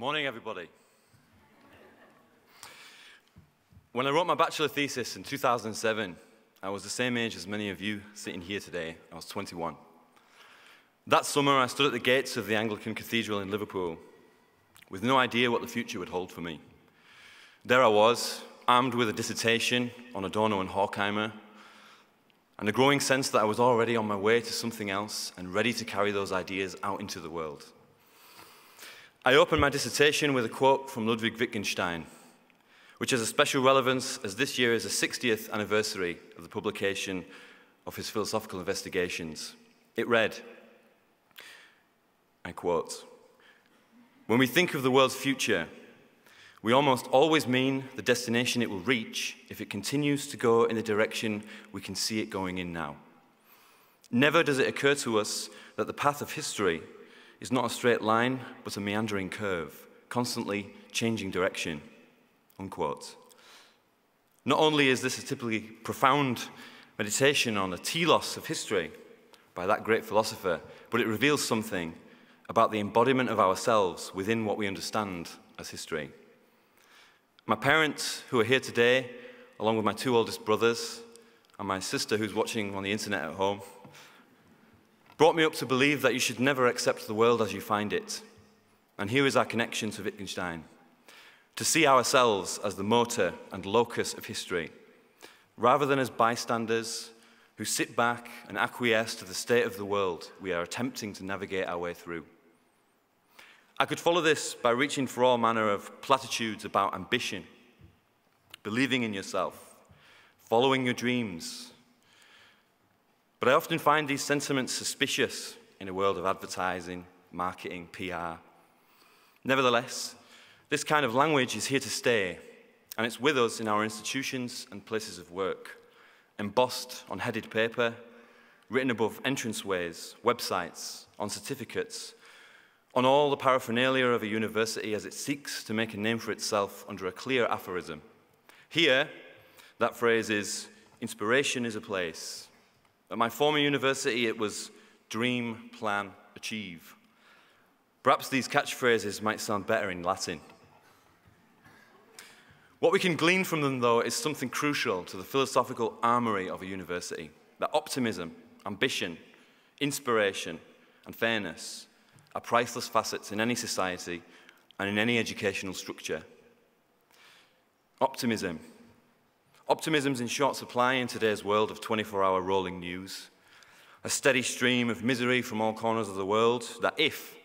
Good morning, everybody. When I wrote my bachelor thesis in 2007, I was the same age as many of you sitting here today. I was 21. That summer, I stood at the gates of the Anglican Cathedral in Liverpool with no idea what the future would hold for me. There I was, armed with a dissertation on Adorno and Horkheimer, and a growing sense that I was already on my way to something else and ready to carry those ideas out into the world. I opened my dissertation with a quote from Ludwig Wittgenstein, which has a special relevance as this year is the 60th anniversary of the publication of his philosophical investigations. It read, I quote, When we think of the world's future, we almost always mean the destination it will reach if it continues to go in the direction we can see it going in now. Never does it occur to us that the path of history is not a straight line, but a meandering curve, constantly changing direction. Unquote. Not only is this a typically profound meditation on the telos of history by that great philosopher, but it reveals something about the embodiment of ourselves within what we understand as history. My parents, who are here today, along with my two oldest brothers, and my sister, who's watching on the internet at home, brought me up to believe that you should never accept the world as you find it. And here is our connection to Wittgenstein to see ourselves as the motor and locus of history, rather than as bystanders who sit back and acquiesce to the state of the world we are attempting to navigate our way through. I could follow this by reaching for all manner of platitudes about ambition, believing in yourself, following your dreams, but I often find these sentiments suspicious in a world of advertising, marketing, PR. Nevertheless, this kind of language is here to stay, and it's with us in our institutions and places of work, embossed on headed paper, written above entranceways, websites, on certificates, on all the paraphernalia of a university as it seeks to make a name for itself under a clear aphorism. Here, that phrase is inspiration is a place, at my former university, it was dream, plan, achieve. Perhaps these catchphrases might sound better in Latin. What we can glean from them, though, is something crucial to the philosophical armory of a university that optimism, ambition, inspiration, and fairness are priceless facets in any society and in any educational structure. Optimism Optimism's in short supply in today's world of 24 hour rolling news. A steady stream of misery from all corners of the world that, if,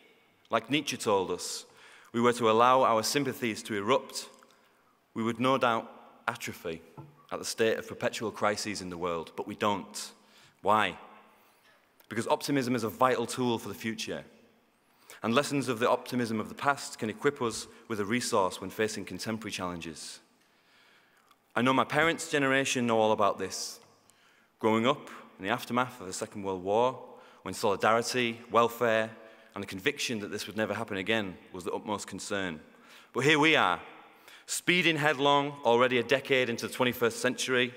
like Nietzsche told us, we were to allow our sympathies to erupt, we would no doubt atrophy at the state of perpetual crises in the world. But we don't. Why? Because optimism is a vital tool for the future. And lessons of the optimism of the past can equip us with a resource when facing contemporary challenges. I know my parents' generation know all about this. Growing up in the aftermath of the Second World War, when solidarity, welfare, and the conviction that this would never happen again was the utmost concern. But here we are, speeding headlong, already a decade into the 21st century,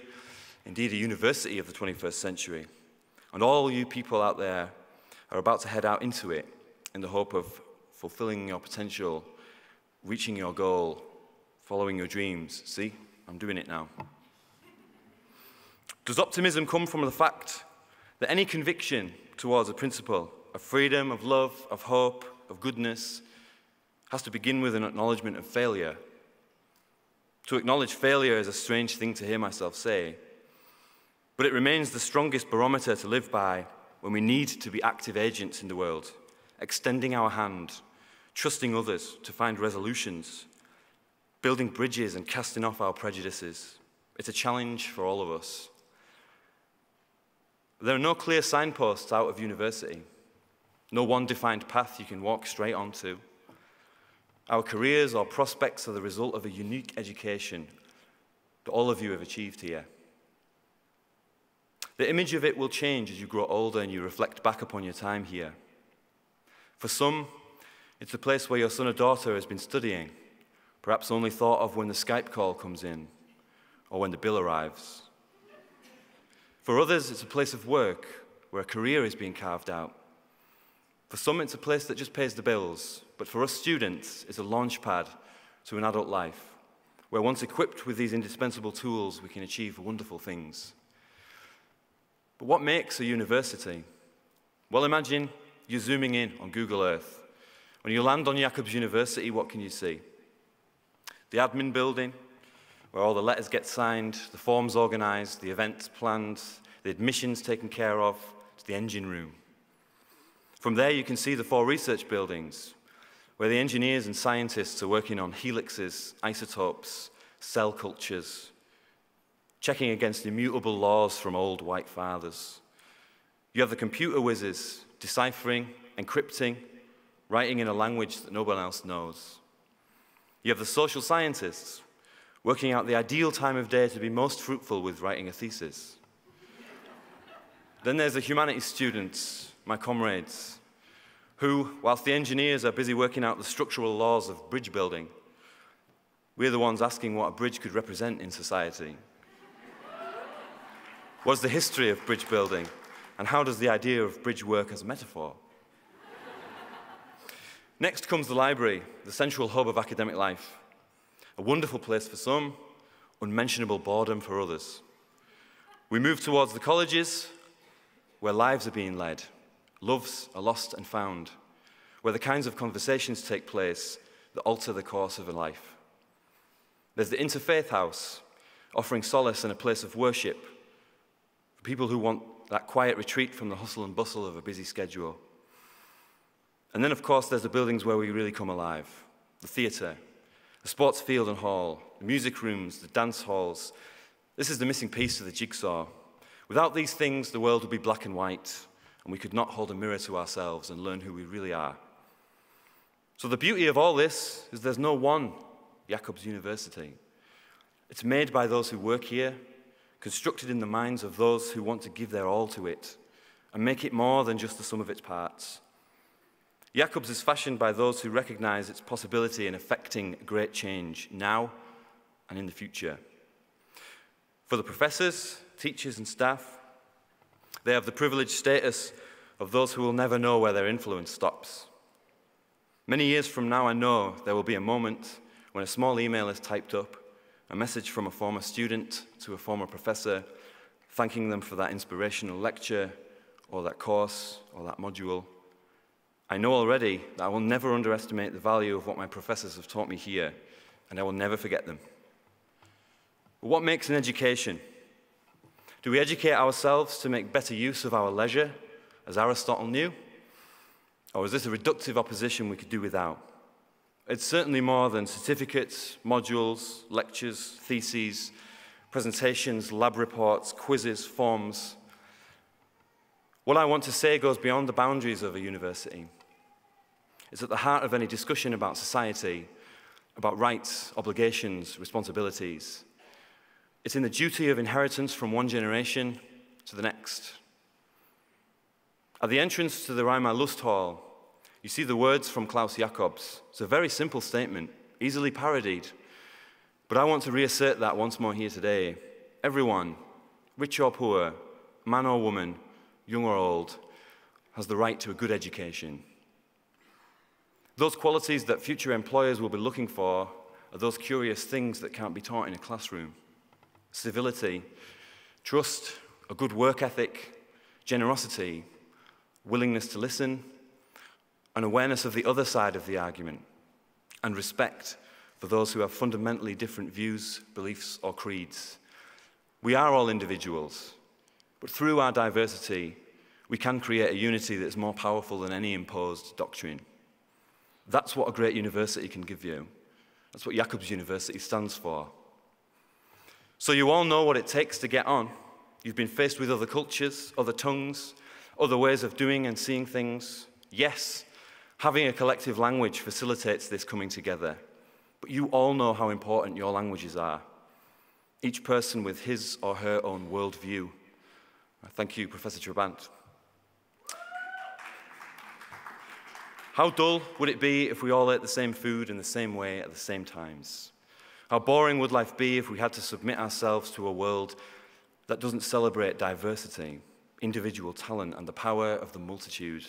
indeed a university of the 21st century. And all you people out there are about to head out into it in the hope of fulfilling your potential, reaching your goal, following your dreams. See? I'm doing it now. Does optimism come from the fact that any conviction towards a principle of freedom, of love, of hope, of goodness has to begin with an acknowledgement of failure? To acknowledge failure is a strange thing to hear myself say, but it remains the strongest barometer to live by when we need to be active agents in the world, extending our hand, trusting others to find resolutions, building bridges and casting off our prejudices. It's a challenge for all of us. There are no clear signposts out of university, no one defined path you can walk straight onto. Our careers or prospects are the result of a unique education that all of you have achieved here. The image of it will change as you grow older and you reflect back upon your time here. For some, it's the place where your son or daughter has been studying perhaps only thought of when the Skype call comes in or when the bill arrives. For others, it's a place of work where a career is being carved out. For some, it's a place that just pays the bills but for us students, it's a launch pad to an adult life, where once equipped with these indispensable tools, we can achieve wonderful things. But what makes a university? Well, imagine you're zooming in on Google Earth. When you land on Jacobs University, what can you see? The admin building, where all the letters get signed, the forms organized, the events planned, the admissions taken care of, to the engine room. From there, you can see the four research buildings, where the engineers and scientists are working on helixes, isotopes, cell cultures, checking against immutable laws from old white fathers. You have the computer whizzes deciphering, encrypting, writing in a language that no one else knows. You have the social scientists working out the ideal time of day to be most fruitful with writing a thesis. then there's the humanities students, my comrades, who, whilst the engineers are busy working out the structural laws of bridge building, we're the ones asking what a bridge could represent in society. What's the history of bridge building? And how does the idea of bridge work as a metaphor? Next comes the library, the central hub of academic life. A wonderful place for some, unmentionable boredom for others. We move towards the colleges, where lives are being led, loves are lost and found, where the kinds of conversations take place that alter the course of a life. There's the interfaith house, offering solace and a place of worship for people who want that quiet retreat from the hustle and bustle of a busy schedule. And then, of course, there's the buildings where we really come alive the theatre, the sports field and hall, the music rooms, the dance halls. This is the missing piece of the jigsaw. Without these things, the world would be black and white, and we could not hold a mirror to ourselves and learn who we really are. So, the beauty of all this is there's no one Jacobs University. It's made by those who work here, constructed in the minds of those who want to give their all to it and make it more than just the sum of its parts. Jacobs is fashioned by those who recognize its possibility in affecting great change now and in the future. For the professors, teachers, and staff, they have the privileged status of those who will never know where their influence stops. Many years from now, I know there will be a moment when a small email is typed up a message from a former student to a former professor, thanking them for that inspirational lecture or that course or that module. I know already that I will never underestimate the value of what my professors have taught me here, and I will never forget them. But what makes an education? Do we educate ourselves to make better use of our leisure, as Aristotle knew? Or is this a reductive opposition we could do without? It's certainly more than certificates, modules, lectures, theses, presentations, lab reports, quizzes, forms. What I want to say goes beyond the boundaries of a university. It's at the heart of any discussion about society, about rights, obligations, responsibilities. It's in the duty of inheritance from one generation to the next. At the entrance to the Reimar Lust Hall, you see the words from Klaus Jacobs. It's a very simple statement, easily parodied. But I want to reassert that once more here today. Everyone, rich or poor, man or woman, young or old, has the right to a good education. Those qualities that future employers will be looking for are those curious things that can't be taught in a classroom civility, trust, a good work ethic, generosity, willingness to listen, an awareness of the other side of the argument, and respect for those who have fundamentally different views, beliefs, or creeds. We are all individuals, but through our diversity, we can create a unity that is more powerful than any imposed doctrine. That's what a great university can give you. That's what Jacobs University stands for. So you all know what it takes to get on. You've been faced with other cultures, other tongues, other ways of doing and seeing things. Yes, Having a collective language facilitates this coming together. But you all know how important your languages are, each person with his or her own worldview. Thank you, Professor Trabant. How dull would it be if we all ate the same food in the same way at the same times? How boring would life be if we had to submit ourselves to a world that doesn't celebrate diversity, individual talent, and the power of the multitude?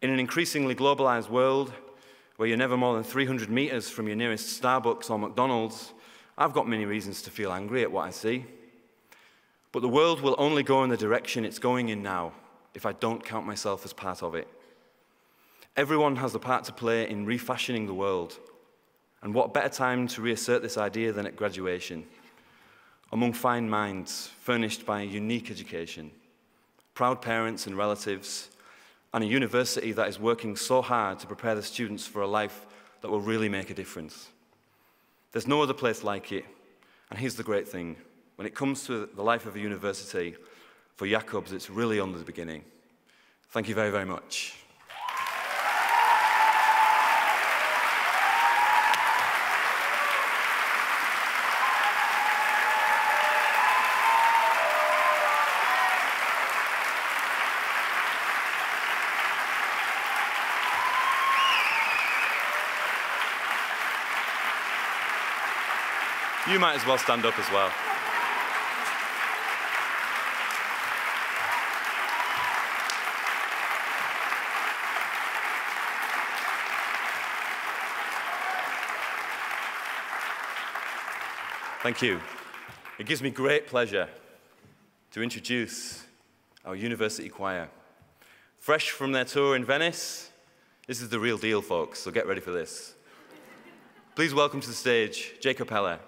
In an increasingly globalized world, where you're never more than 300 meters from your nearest Starbucks or McDonald's, I've got many reasons to feel angry at what I see. But the world will only go in the direction it's going in now if I don't count myself as part of it. Everyone has a part to play in refashioning the world. And what better time to reassert this idea than at graduation? Among fine minds, furnished by a unique education, proud parents and relatives, and a university that is working so hard to prepare the students for a life that will really make a difference. There's no other place like it. And here's the great thing when it comes to the life of a university, for Jacobs, it's really only the beginning. Thank you very, very much. You might as well stand up as well. Thank you. It gives me great pleasure to introduce our university choir. Fresh from their tour in Venice, this is the real deal, folks, so get ready for this. Please welcome to the stage Jacob Heller.